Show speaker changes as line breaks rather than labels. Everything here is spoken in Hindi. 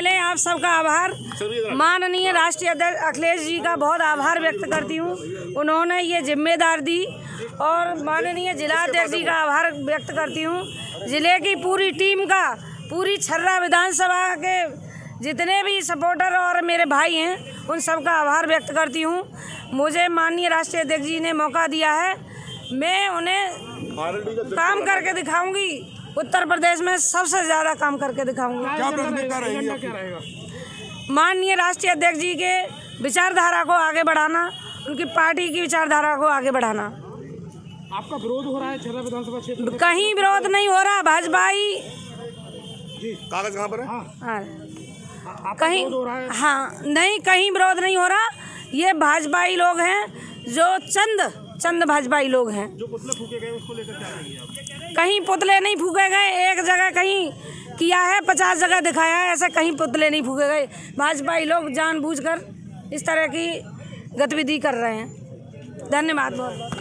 पहले आप सबका आभार। माननीय राष्ट्रीय अध्यक्ष अखिलेश जी का बहुत आभार व्यक्त करती हूँ। उन्होंने ये जिम्मेदार दी और माननीय जिला अध्यक्ष जी का आभार व्यक्त करती हूँ। ज़िले की पूरी टीम का पूरी छर्रा विधानसभा के जितने भी सपोर्टर और मेरे भाई हैं उन सबका आभार व्यक्त करती हूँ। मुझे माननीय राष्ट्रीय अध्यक्ष जी ने मौका दिया है। मैं उन्हें काम करके दिखाऊँगी। उत्तर प्रदेश में सबसे ज़्यादा काम करके दिखाऊँगी।
क्या प्राथमिकता रहेगी?
माननीय राष्ट्रीय अध्यक्ष जी के विचारधारा को आगे बढ़ाना उनकी पार्टी की विचारधारा को आगे बढ़ाना।
आपका विरोध हो रहा है छर्रा विधानसभा क्षेत्र
कहीं विरोध नहीं हो रहा भाजपाई
कागज़ कहाँ पर है?
हाँ, कहीं
विरोध हो रहा है?
हाँ नहीं कहीं विरोध नहीं हो रहा। ये भाजपाई लोग हैं जो चंद चंद भाजपाई लोग हैं।
जो पुतले फूके गए उसको लेकर क्या
कहीं पुतले नहीं फूके गए एक जगह कहीं किया है पचास जगह दिखाया है ऐसे कहीं पुतले नहीं फूके गए। भाजपाई लोग जानबूझकर इस तरह की गतिविधि कर रहे हैं। धन्यवाद बहुत बहुत।